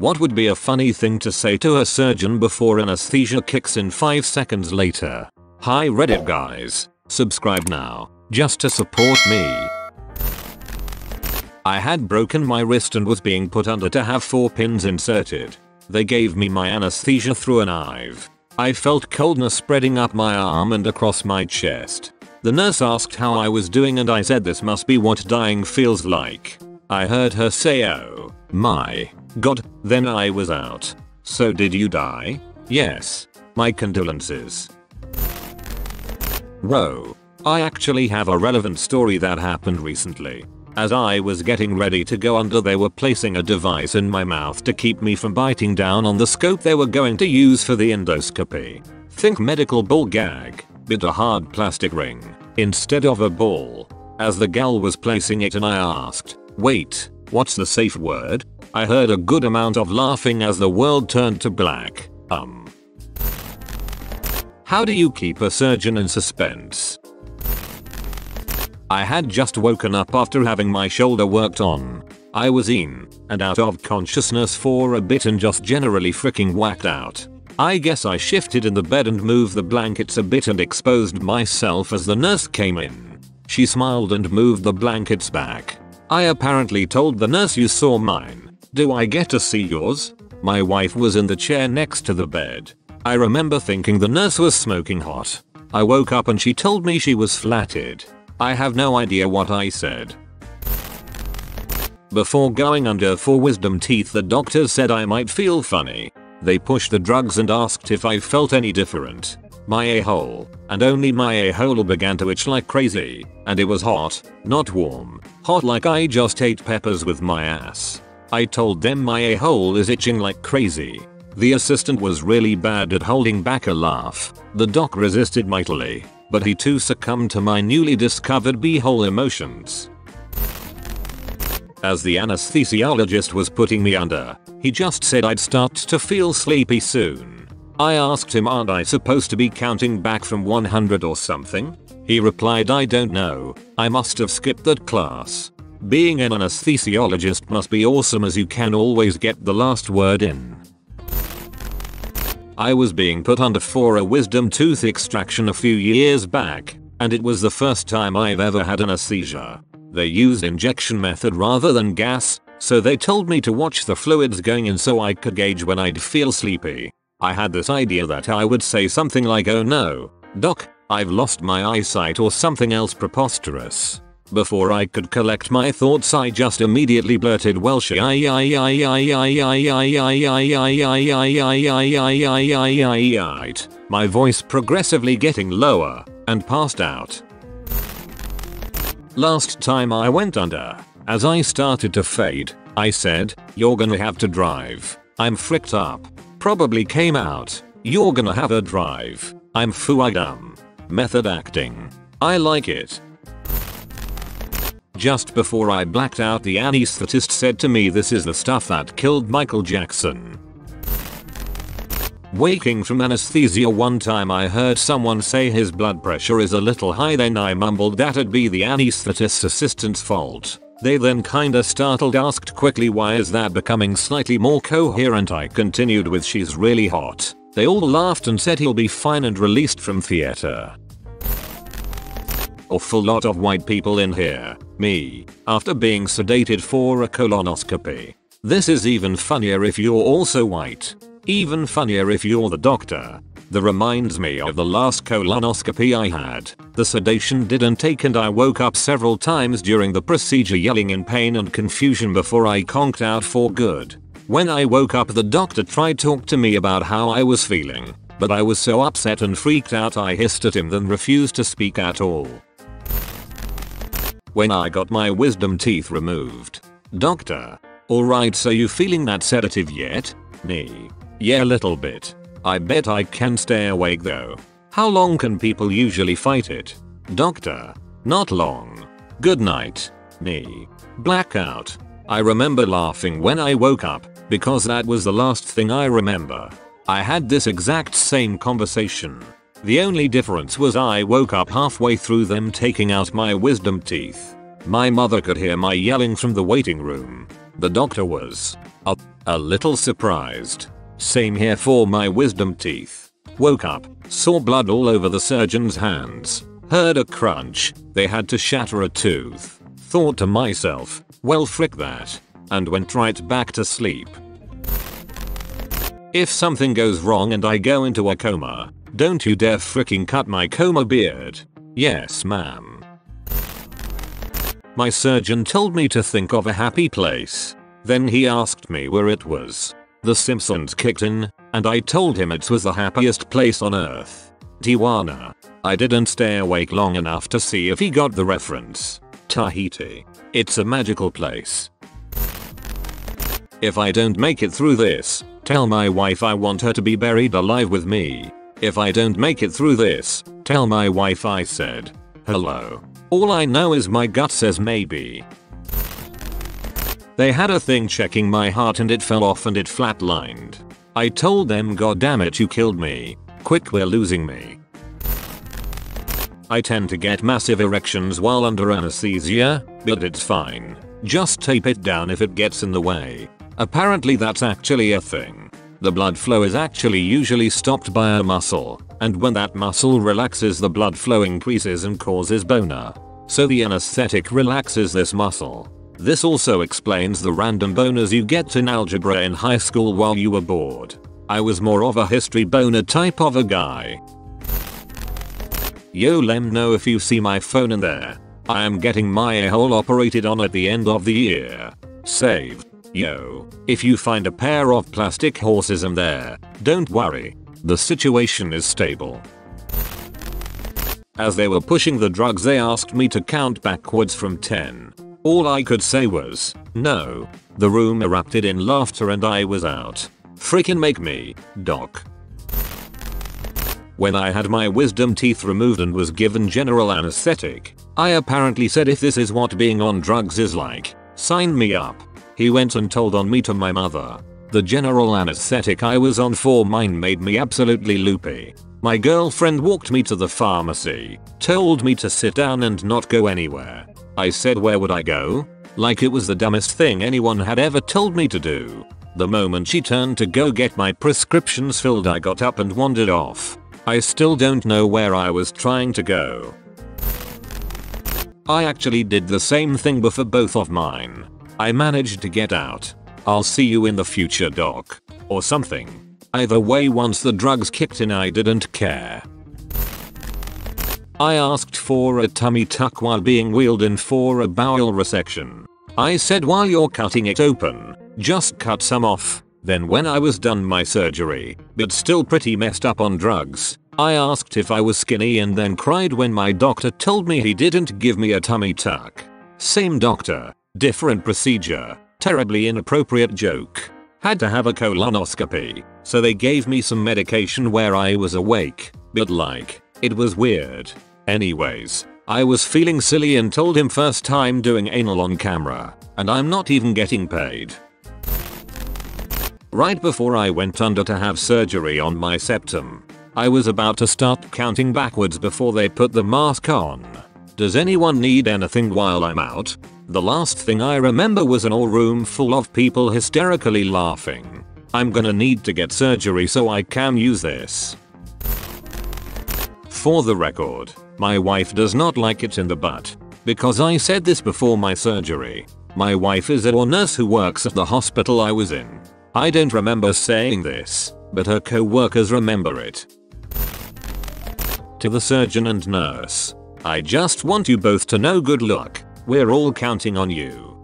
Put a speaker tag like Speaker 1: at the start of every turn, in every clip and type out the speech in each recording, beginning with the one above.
Speaker 1: What would be a funny thing to say to a surgeon before anesthesia kicks in 5 seconds later? Hi Reddit guys. Subscribe now. Just to support me. I had broken my wrist and was being put under to have 4 pins inserted. They gave me my anesthesia through an IV. I felt coldness spreading up my arm and across my chest. The nurse asked how I was doing and I said this must be what dying feels like. I heard her say oh my god, then I was out. So did you die? Yes. My condolences. Row. I actually have a relevant story that happened recently. As I was getting ready to go under they were placing a device in my mouth to keep me from biting down on the scope they were going to use for the endoscopy. Think medical ball gag, but a hard plastic ring, instead of a ball. As the gal was placing it and I asked, wait, what's the safe word? I heard a good amount of laughing as the world turned to black. Um. How do you keep a surgeon in suspense? I had just woken up after having my shoulder worked on. I was in and out of consciousness for a bit and just generally freaking whacked out. I guess I shifted in the bed and moved the blankets a bit and exposed myself as the nurse came in. She smiled and moved the blankets back. I apparently told the nurse you saw mine. Do I get to see yours? My wife was in the chair next to the bed. I remember thinking the nurse was smoking hot. I woke up and she told me she was flattered. I have no idea what I said. Before going under for wisdom teeth the doctors said I might feel funny. They pushed the drugs and asked if I felt any different. My a-hole, and only my a-hole began to itch like crazy, and it was hot, not warm, hot like I just ate peppers with my ass. I told them my a-hole is itching like crazy. The assistant was really bad at holding back a laugh. The doc resisted mightily, but he too succumbed to my newly discovered b-hole emotions. As the anesthesiologist was putting me under, he just said I'd start to feel sleepy soon. I asked him aren't I supposed to be counting back from 100 or something? He replied I don't know, I must have skipped that class. Being an anesthesiologist must be awesome as you can always get the last word in. I was being put under for a wisdom tooth extraction a few years back, and it was the first time I've ever had anesthesia. They used injection method rather than gas, so they told me to watch the fluids going in so I could gauge when I'd feel sleepy. I had this idea that I would say something like oh no, doc, I've lost my eyesight or something else preposterous. Before I could collect my thoughts I just immediately blurted Welsh my voice progressively getting lower and passed out. Last time I went under, as I started to fade, I said, you're gonna have to drive. I'm fricked up. Probably came out, you're gonna have a drive. I'm fuidum. Method acting. I like it. Just before I blacked out the anesthetist said to me this is the stuff that killed Michael Jackson. Waking from anesthesia one time I heard someone say his blood pressure is a little high then I mumbled that'd be the anesthetist's assistant's fault. They then kinda startled asked quickly why is that becoming slightly more coherent I continued with she's really hot. They all laughed and said he'll be fine and released from theater. Awful lot of white people in here. Me. After being sedated for a colonoscopy. This is even funnier if you're also white. Even funnier if you're the doctor. That reminds me of the last colonoscopy I had. The sedation didn't take and I woke up several times during the procedure yelling in pain and confusion before I conked out for good. When I woke up the doctor tried to talk to me about how I was feeling, but I was so upset and freaked out I hissed at him then refused to speak at all when I got my wisdom teeth removed. Doctor. Alright so you feeling that sedative yet? Me. Yeah a little bit. I bet I can stay awake though. How long can people usually fight it? Doctor. Not long. Good night. Me. Blackout. I remember laughing when I woke up, because that was the last thing I remember. I had this exact same conversation. The only difference was I woke up halfway through them taking out my wisdom teeth. My mother could hear my yelling from the waiting room. The doctor was a, a little surprised. Same here for my wisdom teeth. Woke up, saw blood all over the surgeon's hands, heard a crunch, they had to shatter a tooth. Thought to myself, well frick that, and went right back to sleep. If something goes wrong and I go into a coma, don't you dare freaking cut my coma beard. Yes ma'am. My surgeon told me to think of a happy place. Then he asked me where it was. The Simpsons kicked in, and I told him it was the happiest place on earth. Tijuana. I didn't stay awake long enough to see if he got the reference. Tahiti. It's a magical place. If I don't make it through this, tell my wife I want her to be buried alive with me. If I don't make it through this, tell my wife I said hello. All I know is my gut says maybe. They had a thing checking my heart and it fell off and it flatlined. I told them god damn it you killed me. Quick we're losing me. I tend to get massive erections while under anesthesia, but it's fine. Just tape it down if it gets in the way. Apparently that's actually a thing. The blood flow is actually usually stopped by a muscle, and when that muscle relaxes the blood flow increases and causes boner. So the anesthetic relaxes this muscle. This also explains the random boners you get in algebra in high school while you were bored. I was more of a history boner type of a guy. Yo lem know if you see my phone in there. I am getting my a-hole operated on at the end of the year. Save. Yo, if you find a pair of plastic horses in there, don't worry. The situation is stable. As they were pushing the drugs they asked me to count backwards from 10. All I could say was, no. The room erupted in laughter and I was out. Freaking make me, doc. When I had my wisdom teeth removed and was given general anesthetic, I apparently said if this is what being on drugs is like, sign me up. He went and told on me to my mother. The general anesthetic I was on for mine made me absolutely loopy. My girlfriend walked me to the pharmacy, told me to sit down and not go anywhere. I said where would I go? Like it was the dumbest thing anyone had ever told me to do. The moment she turned to go get my prescriptions filled I got up and wandered off. I still don't know where I was trying to go. I actually did the same thing before both of mine. I managed to get out. I'll see you in the future doc. Or something. Either way once the drugs kicked in I didn't care. I asked for a tummy tuck while being wheeled in for a bowel resection. I said while you're cutting it open, just cut some off. Then when I was done my surgery, but still pretty messed up on drugs, I asked if I was skinny and then cried when my doctor told me he didn't give me a tummy tuck. Same doctor, different procedure, terribly inappropriate joke. Had to have a colonoscopy, so they gave me some medication where I was awake, but like, it was weird. Anyways, I was feeling silly and told him first time doing anal on camera, and I'm not even getting paid. Right before I went under to have surgery on my septum, I was about to start counting backwards before they put the mask on. Does anyone need anything while I'm out? The last thing I remember was an all room full of people hysterically laughing. I'm gonna need to get surgery so I can use this. For the record, my wife does not like it in the butt. Because I said this before my surgery. My wife is a nurse who works at the hospital I was in. I don't remember saying this, but her co-workers remember it. To the surgeon and nurse. I just want you both to know good luck. We're all counting on you.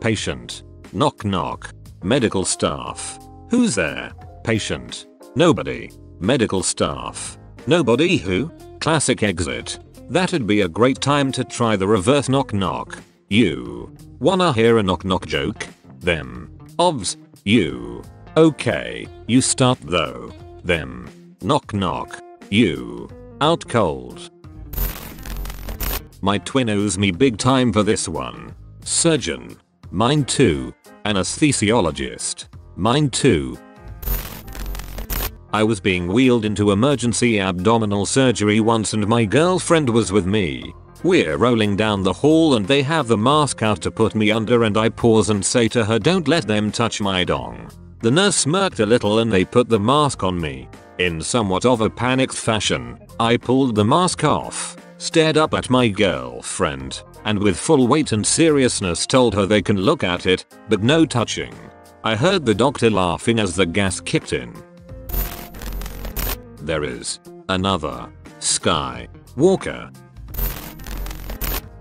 Speaker 1: Patient. Knock knock. Medical staff. Who's there? Patient. Nobody. Medical staff. Nobody who? Classic exit. That'd be a great time to try the reverse knock knock. You. Wanna hear a knock knock joke? Them. Ovs. You. Okay. You start though. Them. Knock knock. You. Out cold. My twin owes me big time for this one. Surgeon. Mine too. Anesthesiologist. Mine too. I was being wheeled into emergency abdominal surgery once and my girlfriend was with me. We're rolling down the hall and they have the mask out to put me under and I pause and say to her don't let them touch my dong. The nurse smirked a little and they put the mask on me. In somewhat of a panicked fashion, I pulled the mask off, stared up at my girlfriend, and with full weight and seriousness told her they can look at it, but no touching. I heard the doctor laughing as the gas kicked in. There is another Sky Walker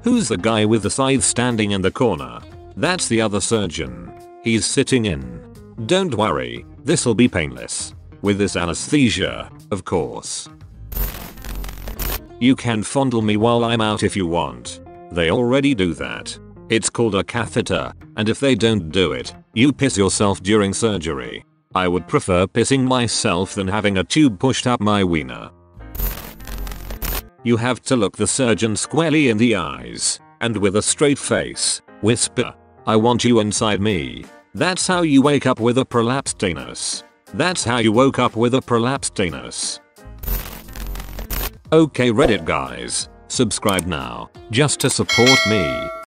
Speaker 1: Who's the guy with the scythe standing in the corner? That's the other surgeon. He's sitting in. Don't worry, this'll be painless. With this anesthesia, of course. You can fondle me while I'm out if you want. They already do that. It's called a catheter, and if they don't do it, you piss yourself during surgery. I would prefer pissing myself than having a tube pushed up my wiener. You have to look the surgeon squarely in the eyes, and with a straight face, whisper, I want you inside me. That's how you wake up with a prolapsed anus. That's how you woke up with a prolapsed anus. Okay Reddit guys, subscribe now, just to support me.